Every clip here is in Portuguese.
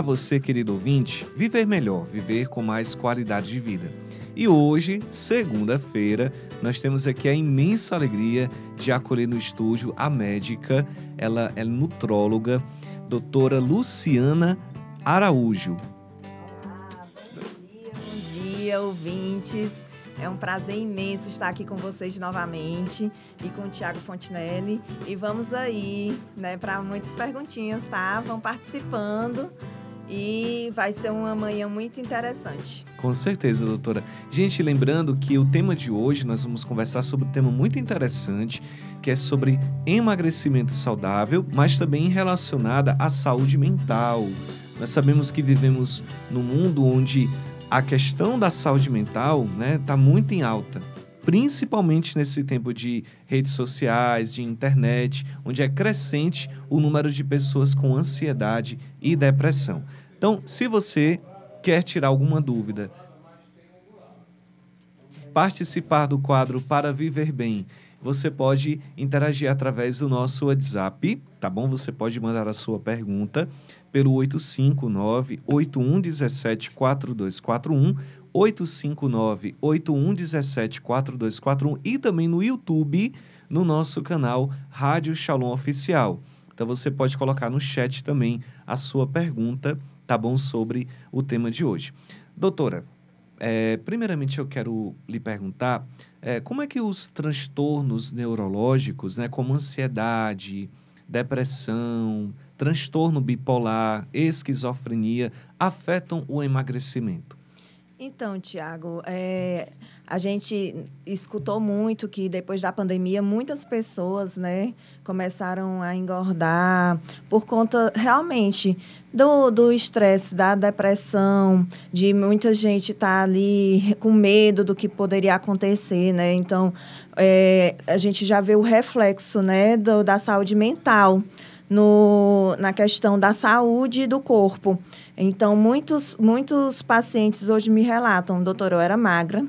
A você, querido ouvinte, viver melhor, viver com mais qualidade de vida. E hoje, segunda-feira, nós temos aqui a imensa alegria de acolher no estúdio a médica, ela é nutróloga, doutora Luciana Araújo. Olá, bom dia, bom dia, ouvintes. É um prazer imenso estar aqui com vocês novamente e com o Tiago Fontinelli. E vamos aí, né, para muitas perguntinhas, tá? Vão participando e vai ser uma manhã muito interessante. Com certeza, doutora. Gente, lembrando que o tema de hoje nós vamos conversar sobre um tema muito interessante, que é sobre emagrecimento saudável, mas também relacionada à saúde mental. Nós sabemos que vivemos num mundo onde a questão da saúde mental está né, tá muito em alta, principalmente nesse tempo de redes sociais, de internet, onde é crescente o número de pessoas com ansiedade e depressão. Então, se você quer tirar alguma dúvida, participar do quadro Para Viver Bem, você pode interagir através do nosso WhatsApp, tá bom? Você pode mandar a sua pergunta pelo 859-8117-4241, 859-8117-4241 e também no YouTube, no nosso canal Rádio Shalom Oficial. Então você pode colocar no chat também a sua pergunta, tá bom, sobre o tema de hoje. Doutora, é, primeiramente eu quero lhe perguntar é, como é que os transtornos neurológicos, né, como ansiedade, depressão, transtorno bipolar, esquizofrenia, afetam o emagrecimento? Então, Tiago, é, a gente escutou muito que depois da pandemia muitas pessoas, né, começaram a engordar por conta realmente do estresse, da depressão, de muita gente estar tá ali com medo do que poderia acontecer, né? Então, é, a gente já vê o reflexo, né, do, da saúde mental no, na questão da saúde do corpo. Então, muitos, muitos pacientes hoje me relatam, doutor, eu era magra,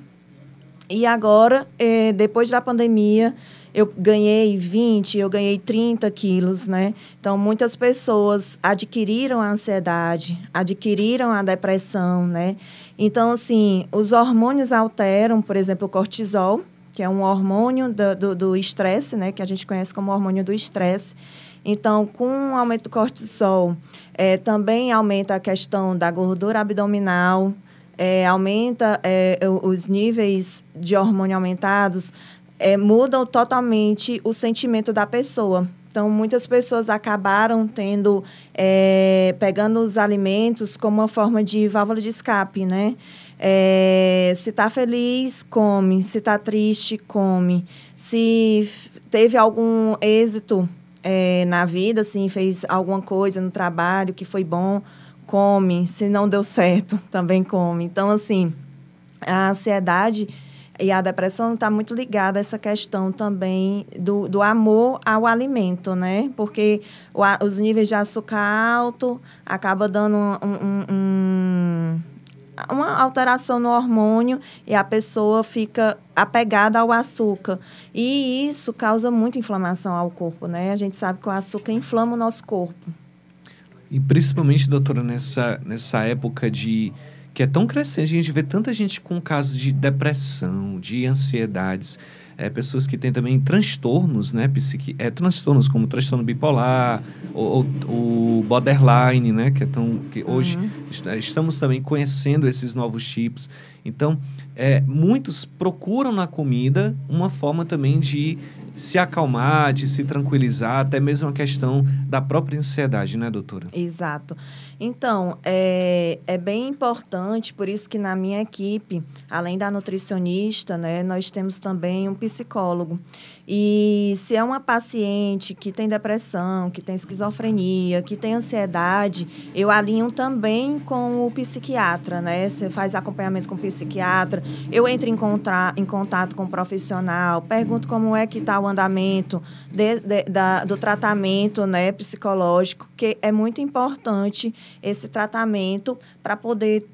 e agora, eh, depois da pandemia, eu ganhei 20, eu ganhei 30 quilos, né? Então, muitas pessoas adquiriram a ansiedade, adquiriram a depressão, né? Então, assim, os hormônios alteram, por exemplo, o cortisol, que é um hormônio do estresse, né? Que a gente conhece como hormônio do estresse. Então, com o aumento do cortisol, é, também aumenta a questão da gordura abdominal, é, aumenta é, os níveis de hormônio aumentados, é, mudam totalmente o sentimento da pessoa. Então, muitas pessoas acabaram tendo, é, pegando os alimentos como uma forma de válvula de escape, né? É, se está feliz, come. Se está triste, come. Se teve algum êxito é, na vida, assim, fez alguma coisa no trabalho que foi bom, come. Se não deu certo, também come. Então, assim, a ansiedade e a depressão está muito ligada a essa questão também do, do amor ao alimento, né? Porque o, os níveis de açúcar alto acaba dando um, um, um uma alteração no hormônio e a pessoa fica apegada ao açúcar. E isso causa muita inflamação ao corpo, né? A gente sabe que o açúcar inflama o nosso corpo. E principalmente, doutora, nessa, nessa época de que é tão crescente, a gente vê tanta gente com casos de depressão, de ansiedades é, pessoas que têm também transtornos, né? Psiqui é, transtornos como transtorno bipolar, ou, o borderline, né? Que, é tão, que hoje uhum. estamos também conhecendo esses novos tipos. Então, é, muitos procuram na comida uma forma também de se acalmar, de se tranquilizar, até mesmo a questão da própria ansiedade, né, doutora? Exato. Então, é, é bem importante, por isso que na minha equipe, além da nutricionista, né, nós temos também um psicólogo. E se é uma paciente que tem depressão, que tem esquizofrenia, que tem ansiedade, eu alinho também com o psiquiatra, né? Você faz acompanhamento com o psiquiatra, eu entro em, contra, em contato com o profissional, pergunto como é que está o andamento de, de, da, do tratamento né, psicológico, que é muito importante esse tratamento para poder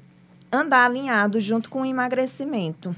andar alinhado junto com o emagrecimento.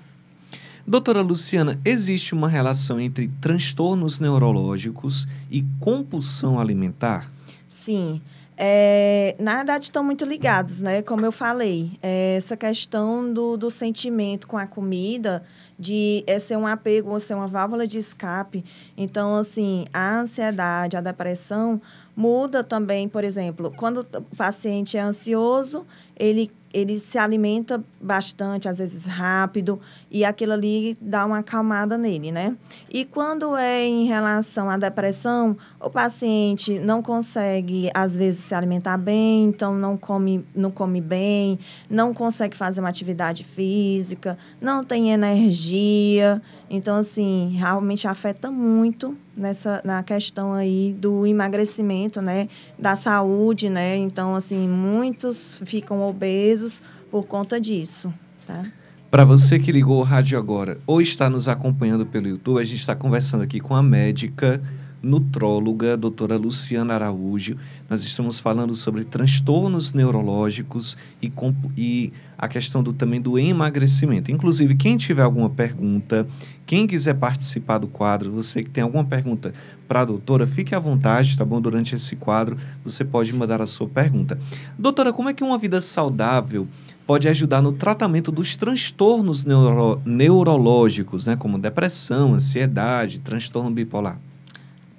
Doutora Luciana, existe uma relação entre transtornos neurológicos e compulsão alimentar? Sim. É, na verdade, estão muito ligados, né? Como eu falei, é, essa questão do, do sentimento com a comida, de é ser um apego ou ser uma válvula de escape. Então, assim, a ansiedade, a depressão muda também, por exemplo, quando o paciente é ansioso, ele ele se alimenta bastante, às vezes rápido, e aquilo ali dá uma acalmada nele, né? E quando é em relação à depressão, o paciente não consegue, às vezes, se alimentar bem, então não come, não come bem, não consegue fazer uma atividade física, não tem energia. Então, assim, realmente afeta muito nessa na questão aí do emagrecimento, né, da saúde, né? Então, assim, muitos ficam obesos por conta disso, tá? Para você que ligou o rádio agora ou está nos acompanhando pelo YouTube, a gente está conversando aqui com a médica nutróloga, doutora Luciana Araújo. Nós estamos falando sobre transtornos neurológicos e, e a questão do, também do emagrecimento. Inclusive, quem tiver alguma pergunta, quem quiser participar do quadro, você que tem alguma pergunta para a doutora, fique à vontade, tá bom? Durante esse quadro, você pode mandar a sua pergunta. Doutora, como é que uma vida saudável pode ajudar no tratamento dos transtornos neuro neurológicos, né? Como depressão, ansiedade, transtorno bipolar?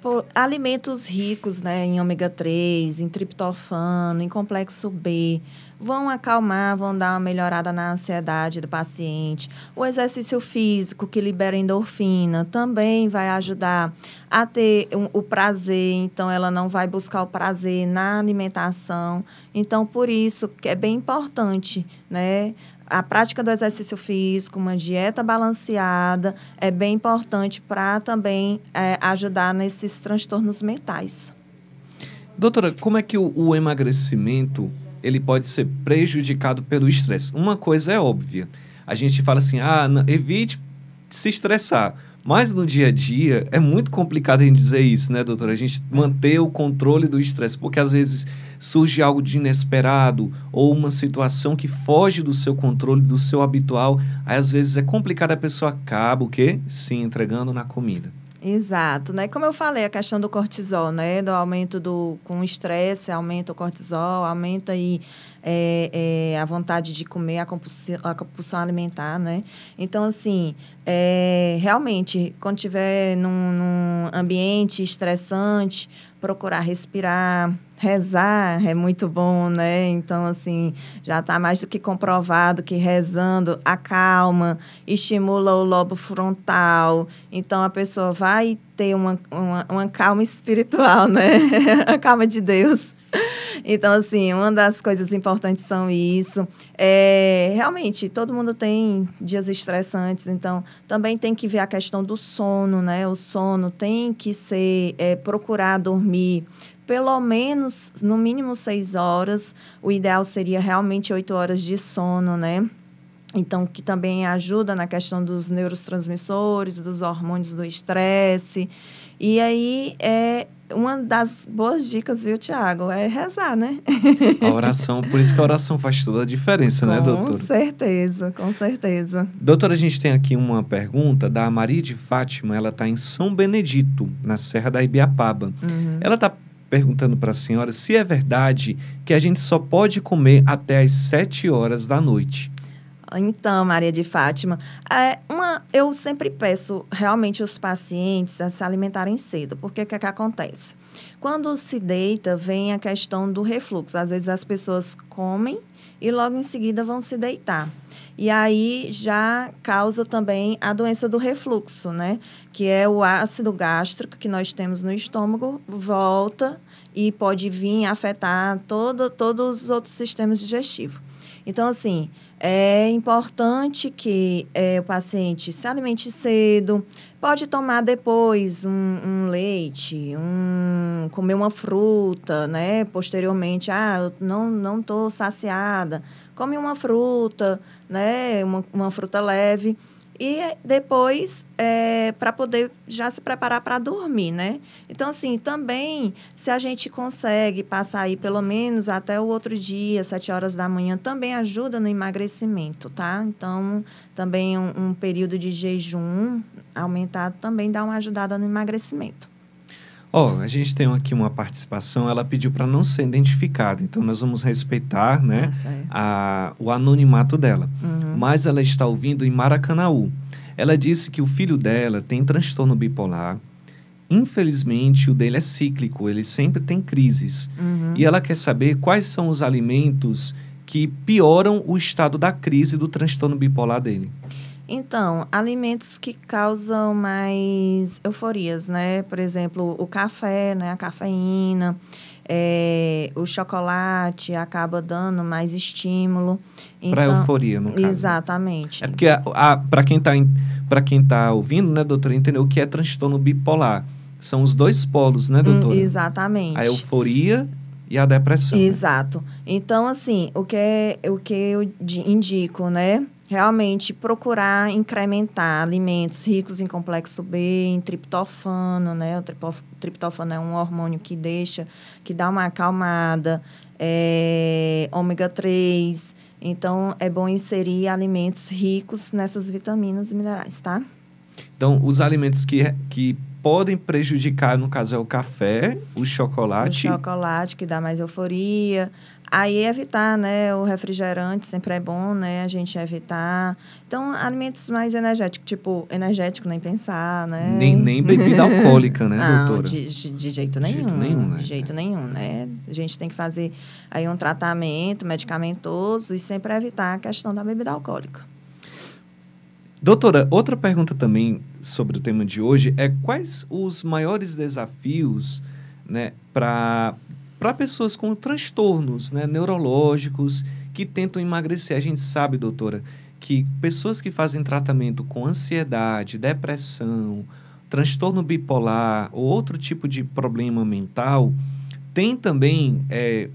Por alimentos ricos né, em ômega 3, em triptofano, em complexo B, vão acalmar, vão dar uma melhorada na ansiedade do paciente. O exercício físico que libera endorfina também vai ajudar a ter um, o prazer, então ela não vai buscar o prazer na alimentação. Então, por isso que é bem importante, né? A prática do exercício físico, uma dieta balanceada, é bem importante para também é, ajudar nesses transtornos mentais. Doutora, como é que o, o emagrecimento ele pode ser prejudicado pelo estresse? Uma coisa é óbvia. A gente fala assim, ah, não, evite se estressar. Mas no dia a dia é muito complicado a gente dizer isso, né, doutora? A gente manter o controle do estresse, porque às vezes surge algo de inesperado ou uma situação que foge do seu controle, do seu habitual. Aí às vezes é complicado, a pessoa acaba o quê? Se entregando na comida. Exato, né? Como eu falei, a questão do cortisol, né? Do aumento do com estresse, aumenta o cortisol, aumenta aí é, é, a vontade de comer, a compulsão, a compulsão alimentar, né? Então, assim, é, realmente, quando estiver num, num ambiente estressante, procurar respirar, rezar é muito bom, né? Então, assim, já está mais do que comprovado que rezando acalma, estimula o lobo frontal. Então, a pessoa vai ter uma, uma, uma calma espiritual, né? a calma de Deus. Então, assim, uma das coisas importantes são isso. É, realmente, todo mundo tem dias estressantes, então também tem que ver a questão do sono, né? O sono tem que ser, é, procurar dormir pelo menos, no mínimo, seis horas. O ideal seria realmente oito horas de sono, né? Então, que também ajuda na questão dos neurotransmissores, dos hormônios do estresse. E aí, é, uma das boas dicas, viu, Tiago, é rezar, né? A oração, por isso que a oração faz toda a diferença, com né, doutora? Com certeza, com certeza. Doutora, a gente tem aqui uma pergunta da Maria de Fátima, ela está em São Benedito, na Serra da Ibiapaba. Uhum. Ela está perguntando para a senhora se é verdade que a gente só pode comer até às sete horas da noite. Então, Maria de Fátima, é uma, eu sempre peço realmente os pacientes a se alimentarem cedo, porque o que, é que acontece? Quando se deita, vem a questão do refluxo. Às vezes as pessoas comem e logo em seguida vão se deitar. E aí já causa também a doença do refluxo, né? Que é o ácido gástrico que nós temos no estômago, volta e pode vir afetar todo, todos os outros sistemas digestivos. Então, assim, é importante que é, o paciente se alimente cedo, pode tomar depois um, um, leite, um, comer uma fruta, né? Posteriormente, ah, eu não não estou saciada, come uma fruta, né? Uma, uma fruta leve e depois é, para poder já se preparar para dormir, né? Então, assim, também, se a gente consegue passar aí pelo menos até o outro dia, sete horas da manhã, também ajuda no emagrecimento, tá? Então, também um, um período de jejum aumentado também dá uma ajudada no emagrecimento. Ó, oh, a gente tem aqui uma participação, ela pediu para não ser identificada, então nós vamos respeitar, né, ah, a, o anonimato dela. Uhum. Mas ela está ouvindo em Maracanaú. Ela disse que o filho dela tem transtorno bipolar. Infelizmente, o dele é cíclico, ele sempre tem crises. Uhum. E ela quer saber quais são os alimentos que pioram o estado da crise do transtorno bipolar dele. Então, alimentos que causam mais euforias, né? Por exemplo, o café, né? A cafeína, é, o chocolate acaba dando mais estímulo. Então, para euforia, no caso. Exatamente. É porque, para quem está quem tá ouvindo, né, doutora, entendeu o que é transtorno bipolar. São os dois polos, né, doutora? Hum, exatamente. A euforia e a depressão. Exato. Né? Então, assim, o que, é, o que eu indico, né? Realmente procurar incrementar alimentos ricos em complexo B, em triptofano, né? O triptofano é um hormônio que deixa, que dá uma acalmada, é, ômega 3. Então, é bom inserir alimentos ricos nessas vitaminas e minerais, tá? Então, os alimentos que, que podem prejudicar, no caso, é o café, o chocolate. O chocolate, que dá mais euforia, Aí evitar, né? O refrigerante sempre é bom, né? A gente evitar. Então, alimentos mais energéticos, tipo, energético, nem pensar, né? Nem, nem bebida alcoólica, né, Não, doutora? De, de, jeito nenhum. De jeito nenhum, né? De jeito nenhum, né? A gente tem que fazer aí um tratamento medicamentoso e sempre evitar a questão da bebida alcoólica. Doutora, outra pergunta também sobre o tema de hoje é quais os maiores desafios né, para para pessoas com transtornos né, neurológicos que tentam emagrecer. A gente sabe, doutora, que pessoas que fazem tratamento com ansiedade, depressão, transtorno bipolar ou outro tipo de problema mental, tem também é,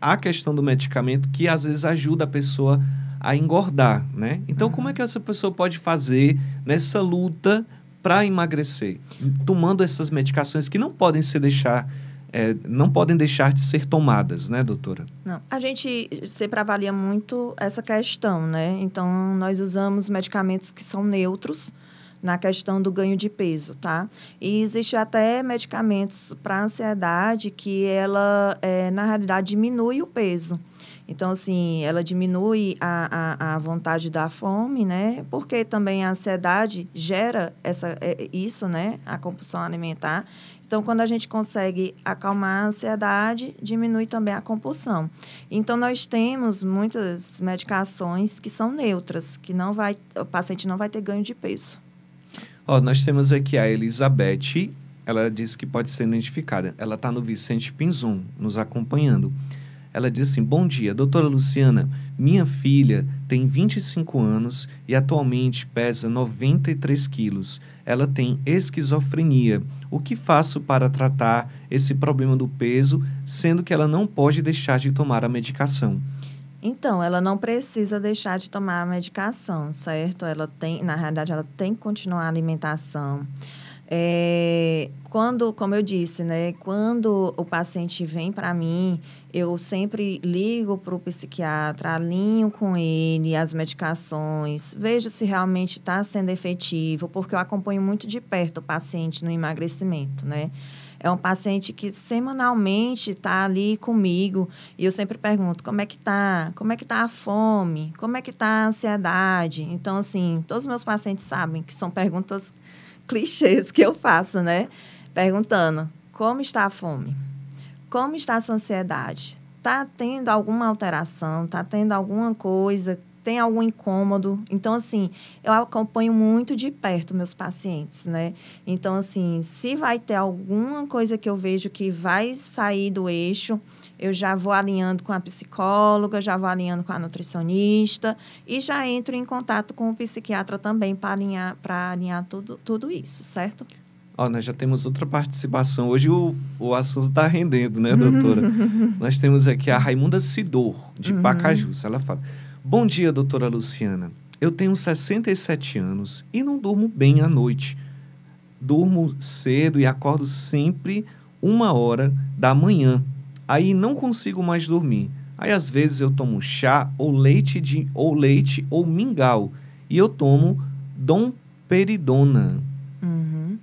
a questão do medicamento que às vezes ajuda a pessoa a engordar, né? Então, como é que essa pessoa pode fazer nessa luta para emagrecer, tomando essas medicações que não podem ser deixar é, não podem deixar de ser tomadas, né, doutora? Não, a gente sempre avalia muito essa questão, né? Então, nós usamos medicamentos que são neutros na questão do ganho de peso, tá? E existe até medicamentos para ansiedade que ela, é, na realidade, diminui o peso. Então, assim, ela diminui a, a, a vontade da fome, né? Porque também a ansiedade gera essa, é, isso, né? A compulsão alimentar. Então, quando a gente consegue acalmar a ansiedade, diminui também a compulsão. Então, nós temos muitas medicações que são neutras, que não vai, o paciente não vai ter ganho de peso. Nós temos aqui a Elizabeth, ela disse que pode ser identificada. Ela está no Vicente Pinzon, nos acompanhando. Ela disse assim: Bom dia, doutora Luciana. Minha filha tem 25 anos e atualmente pesa 93 quilos. Ela tem esquizofrenia. O que faço para tratar esse problema do peso, sendo que ela não pode deixar de tomar a medicação? Então, ela não precisa deixar de tomar a medicação, certo? Ela tem, na realidade, ela tem que continuar a alimentação. É, quando, como eu disse, né, quando o paciente vem para mim, eu sempre ligo para o psiquiatra, alinho com ele as medicações, vejo se realmente está sendo efetivo, porque eu acompanho muito de perto o paciente no emagrecimento, né? É um paciente que semanalmente está ali comigo e eu sempre pergunto como é que tá, como é que tá a fome, como é que tá a ansiedade. Então, assim, todos os meus pacientes sabem que são perguntas clichês que eu faço, né? Perguntando como está a fome? Como está a sua ansiedade? Está tendo alguma alteração? Está tendo alguma coisa? Tem algum incômodo? Então, assim, eu acompanho muito de perto meus pacientes, né? Então, assim, se vai ter alguma coisa que eu vejo que vai sair do eixo, eu já vou alinhando com a psicóloga, já vou alinhando com a nutricionista e já entro em contato com o psiquiatra também para alinhar, para alinhar tudo, tudo isso, certo? Ó, nós já temos outra participação. Hoje o, o assunto está rendendo, né, doutora? nós temos aqui a Raimunda Sidor, de uhum. Pacajus. Ela fala: Bom dia, doutora Luciana. Eu tenho 67 anos e não durmo bem à noite. Durmo cedo e acordo sempre uma hora da manhã Aí não consigo mais dormir. Aí às vezes eu tomo chá ou leite de ou leite ou mingau e eu tomo domperidona. Uhum.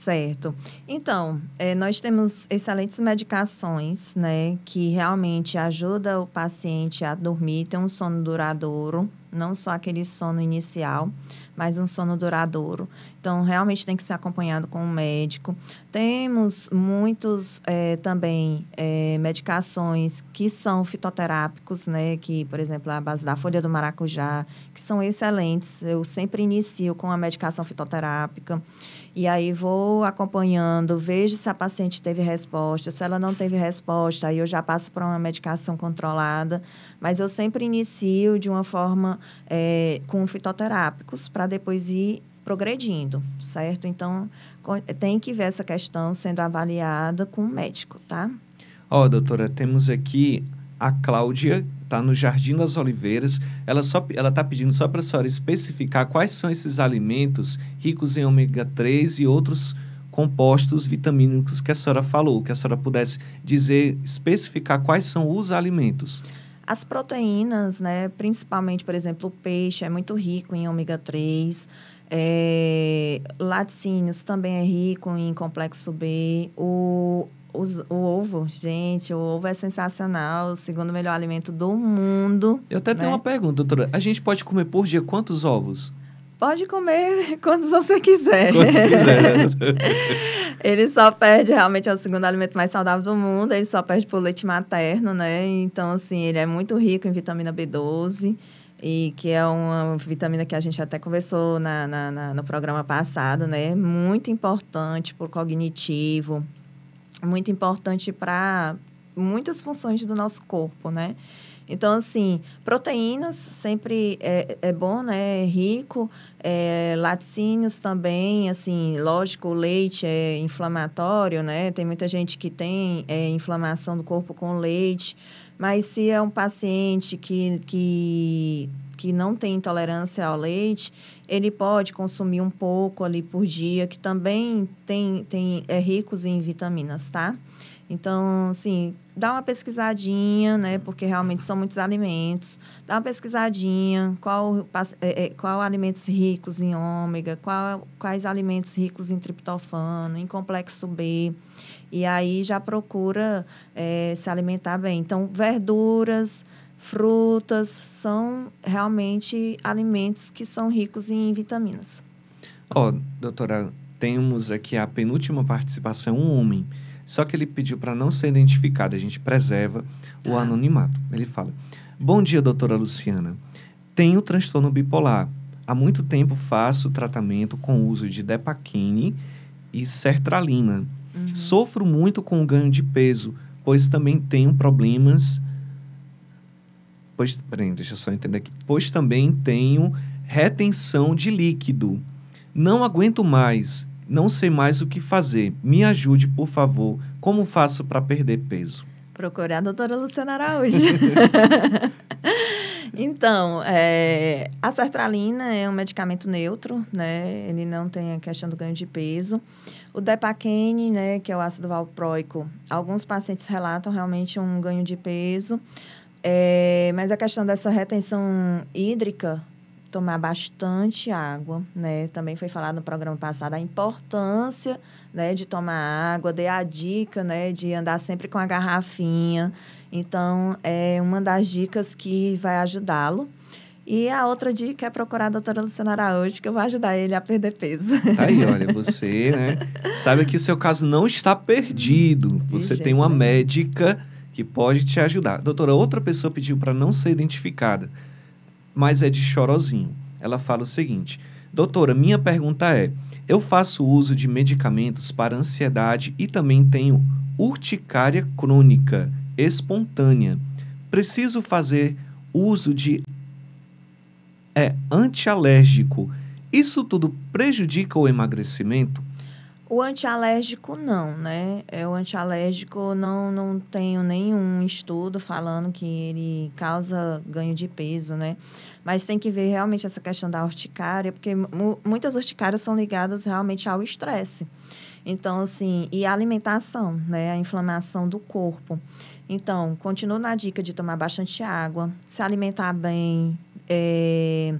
Certo. Então, é, nós temos excelentes medicações, né, que realmente ajudam o paciente a dormir, ter um sono duradouro, não só aquele sono inicial, mas um sono duradouro. Então, realmente tem que ser acompanhado com um médico. Temos muitos é, também é, medicações que são fitoterápicos, né? Que, por exemplo, a base da folha do maracujá, que são excelentes. Eu sempre inicio com a medicação fitoterápica. E aí vou acompanhando, vejo se a paciente teve resposta. Se ela não teve resposta, aí eu já passo para uma medicação controlada. Mas eu sempre inicio de uma forma é, com fitoterápicos para depois ir progredindo, certo? Então, tem que ver essa questão sendo avaliada com o médico, tá? Ó, oh, doutora, temos aqui a Cláudia, está no Jardim das Oliveiras. Ela só ela está pedindo só para a senhora especificar quais são esses alimentos ricos em ômega 3 e outros compostos vitamínicos que a senhora falou, que a senhora pudesse dizer, especificar quais são os alimentos. As proteínas, né, principalmente, por exemplo, o peixe é muito rico em ômega 3. É, laticínios também é rico em complexo B. O os, o ovo, gente, o ovo é sensacional, o segundo melhor alimento do mundo. Eu até né? tenho uma pergunta, doutora. A gente pode comer por dia quantos ovos? Pode comer quantos você quiser. Quantos quiser. ele só perde, realmente é o segundo alimento mais saudável do mundo, ele só perde por leite materno, né? Então, assim, ele é muito rico em vitamina B12 e que é uma vitamina que a gente até conversou na, na, na no programa passado, né? Muito importante para o cognitivo, muito importante para muitas funções do nosso corpo, né? Então, assim, proteínas sempre é, é bom, né? É rico. É, laticínios também, assim, lógico, o leite é inflamatório, né? Tem muita gente que tem é, inflamação do corpo com leite. Mas se é um paciente que, que, que não tem intolerância ao leite, ele pode consumir um pouco ali por dia, que também tem, tem, é ricos em vitaminas, tá? Então, assim, dá uma pesquisadinha, né? Porque realmente são muitos alimentos. Dá uma pesquisadinha, qual, é, é, qual alimentos ricos em ômega, qual, quais alimentos ricos em triptofano, em complexo B. E aí já procura é, se alimentar bem. Então, verduras, frutas são realmente alimentos que são ricos em vitaminas. Ó, oh, doutora, temos aqui a penúltima participação, um homem. Só que ele pediu para não ser identificado, a gente preserva o ah. anonimato. Ele fala: Bom dia, doutora Luciana. Tenho transtorno bipolar. Há muito tempo faço tratamento com uso de Depaquine e sertralina Uhum. Sofro muito com o ganho de peso, pois também tenho problemas. Pois, peraí, deixa eu só entender aqui. Pois também tenho retenção de líquido. Não aguento mais, não sei mais o que fazer. Me ajude, por favor. Como faço para perder peso? Procurar a doutora Luciana Araújo. então, é, a sertralina é um medicamento neutro, né? Ele não tem a questão do ganho de peso. O Depaquene, né, que é o ácido valproico, alguns pacientes relatam realmente um ganho de peso, é, mas a questão dessa retenção hídrica, tomar bastante água, né? Também foi falado no programa passado a importância, né, de tomar água, dei a dica, né, de andar sempre com a garrafinha. Então, é uma das dicas que vai ajudá-lo. E a outra dica é procurar a doutora Luciana Araújo, que eu vou ajudar ele a perder peso. Aí, olha, você, né? Sabe que o seu caso não está perdido. Você tem uma médica que pode te ajudar. Doutora, outra pessoa pediu para não ser identificada, mas é de chorozinho. Ela fala o seguinte: Doutora, minha pergunta é: eu faço uso de medicamentos para ansiedade e também tenho urticária crônica espontânea. Preciso fazer uso de é antialérgico. Isso tudo prejudica o emagrecimento? O antialérgico não, né? É, o antialérgico não, não tenho nenhum estudo falando que ele causa ganho de peso, né? Mas tem que ver realmente essa questão da urticária, porque muitas urticárias são ligadas realmente ao estresse. Então, assim, e a alimentação, né? A inflamação do corpo. Então, continuo na dica de tomar bastante água, se alimentar bem, é,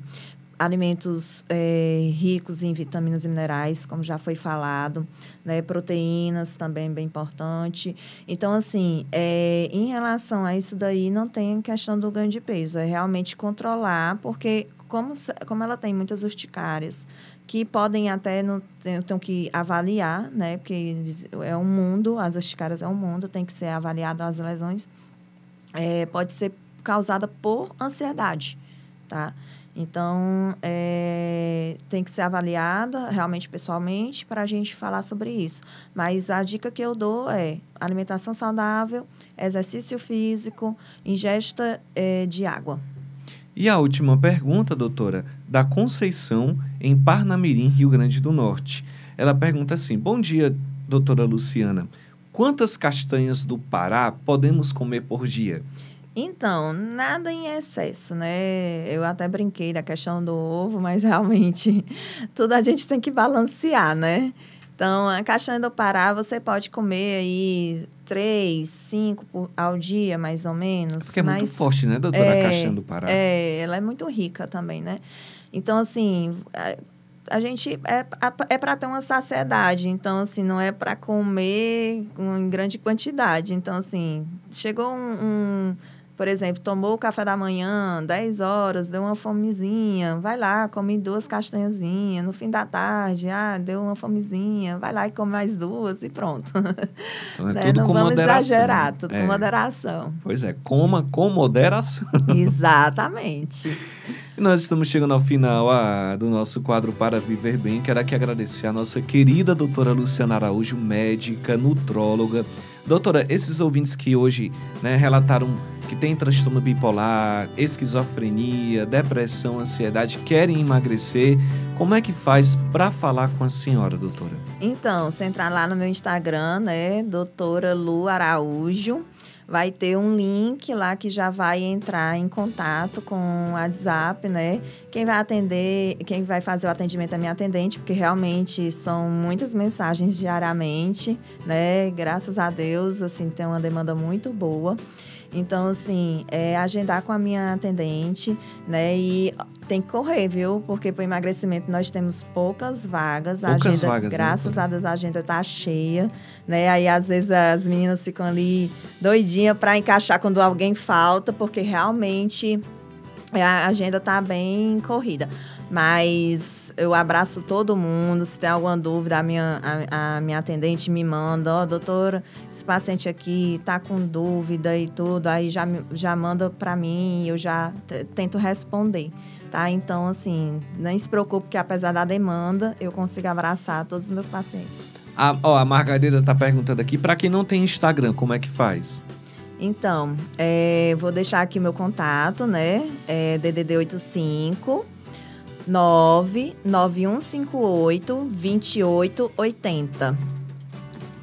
alimentos é, ricos em vitaminas e minerais, como já foi falado, né? proteínas também bem importante. Então, assim, é, em relação a isso daí, não tem questão do ganho de peso, é realmente controlar, porque como, como ela tem muitas urticárias, que podem até não tem que avaliar, né? Porque é um mundo, as urticárias é um mundo, tem que ser avaliado as lesões. É, pode ser causada por ansiedade, tá? Então, é, tem que ser avaliada realmente pessoalmente para a gente falar sobre isso. Mas a dica que eu dou é alimentação saudável, exercício físico, ingesta é, de água. E a última pergunta, doutora, da Conceição, em Parnamirim, Rio Grande do Norte. Ela pergunta assim: Bom dia, doutora Luciana. Quantas castanhas do Pará podemos comer por dia? Então, nada em excesso, né? Eu até brinquei da questão do ovo, mas realmente tudo a gente tem que balancear, né? Então, a castanha do Pará, você pode comer aí três, cinco por, ao dia, mais ou menos. Porque é mas, muito forte, né, doutora, é, a castanha do Pará? É, ela é muito rica também, né? Então, assim, a, a gente é, é para ter uma saciedade. Então, assim, não é para comer em grande quantidade. Então, assim, chegou um, um por exemplo, tomou o café da manhã, 10 horas, deu uma fomezinha, vai lá, come duas castanhazinhas. No fim da tarde, ah, deu uma fomezinha, vai lá e come mais duas e pronto. Então é né? tudo Não com vamos moderação. exagerar, tudo é. com moderação. Pois é, coma com moderação. Exatamente. E nós estamos chegando ao final ah, do nosso quadro Para Viver Bem. Quero aqui agradecer a nossa querida doutora Luciana Araújo, médica, nutróloga. Doutora, esses ouvintes que hoje né, relataram que tem transtorno bipolar, esquizofrenia, depressão, ansiedade, querem emagrecer, como é que faz para falar com a senhora, doutora? Então, você entrar lá no meu Instagram, né, doutora Lu Araújo, vai ter um link lá que já vai entrar em contato com o WhatsApp, né? Quem vai atender, quem vai fazer o atendimento é minha atendente, porque realmente são muitas mensagens diariamente, né? Graças a Deus, assim, tem uma demanda muito boa. Então, assim, é agendar com a minha atendente, né? E tem que correr, viu? Porque para emagrecimento nós temos poucas vagas. Poucas a agenda, vagas, né? graças né? a Deus, a agenda tá cheia, né? Aí, às vezes, as meninas ficam ali doidinhas para encaixar quando alguém falta, porque realmente a agenda tá bem corrida. Mas eu abraço todo mundo. Se tem alguma dúvida, a minha, a, a minha atendente me manda: Ó, oh, doutora, esse paciente aqui tá com dúvida e tudo. Aí já, já manda para mim e eu já tento responder. Tá? Então, assim, nem se preocupe que apesar da demanda, eu consigo abraçar todos os meus pacientes. A, ó, a Margarida tá perguntando aqui, para quem não tem Instagram, como é que faz? Então, é, vou deixar aqui meu contato, né? É DDD 85 99158 2880.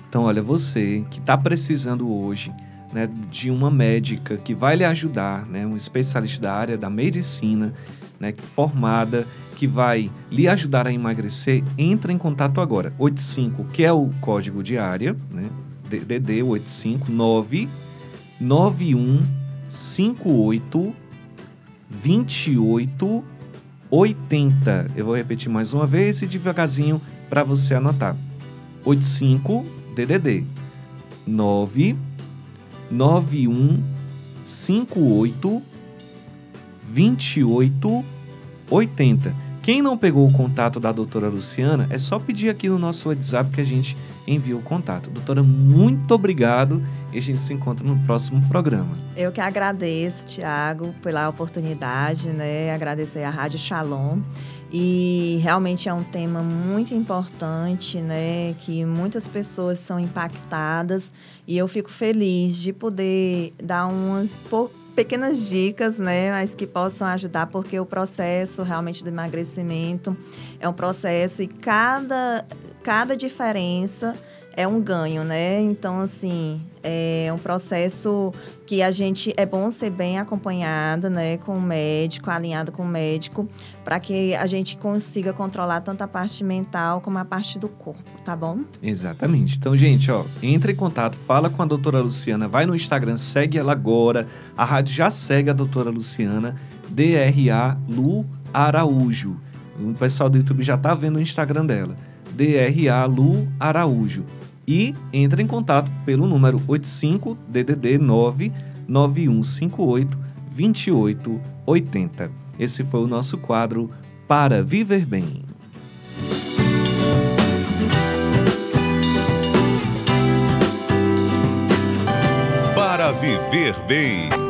Então, olha, você que está precisando hoje né, de uma médica que vai lhe ajudar, né, um especialista da área da medicina, né, formada, que vai lhe ajudar a emagrecer, entra em contato agora. 85, que é o código de área, né, DD 859 9158 28 80. Eu vou repetir mais uma vez e devagarzinho para você anotar. 85 DDD 9 91 58 28 80. Quem não pegou o contato da doutora Luciana, é só pedir aqui no nosso WhatsApp que a gente envia o contato. Doutora, muito obrigado e a gente se encontra no próximo programa. Eu que agradeço, Tiago, pela oportunidade, né? Agradecer a Rádio Shalom. E realmente é um tema muito importante, né? Que muitas pessoas são impactadas e eu fico feliz de poder dar umas pequenas dicas, né? Mas que possam ajudar, porque o processo realmente do emagrecimento é um processo e cada, cada diferença é um ganho, né? Então, assim, é um processo que a gente é bom ser bem acompanhado, né, com o médico, alinhado com o médico, para que a gente consiga controlar tanto a parte mental como a parte do corpo, tá bom? Exatamente. Então, gente, ó, entre em contato, fala com a doutora Luciana, vai no Instagram, segue ela agora. A rádio já segue a doutora Luciana, DRA Lu Araújo. O pessoal do YouTube já está vendo o Instagram dela. DRA Lu Araújo. E entra em contato pelo número 85 DDD 9 9158 2880. Esse foi o nosso quadro Para Viver Bem. Para Viver Bem.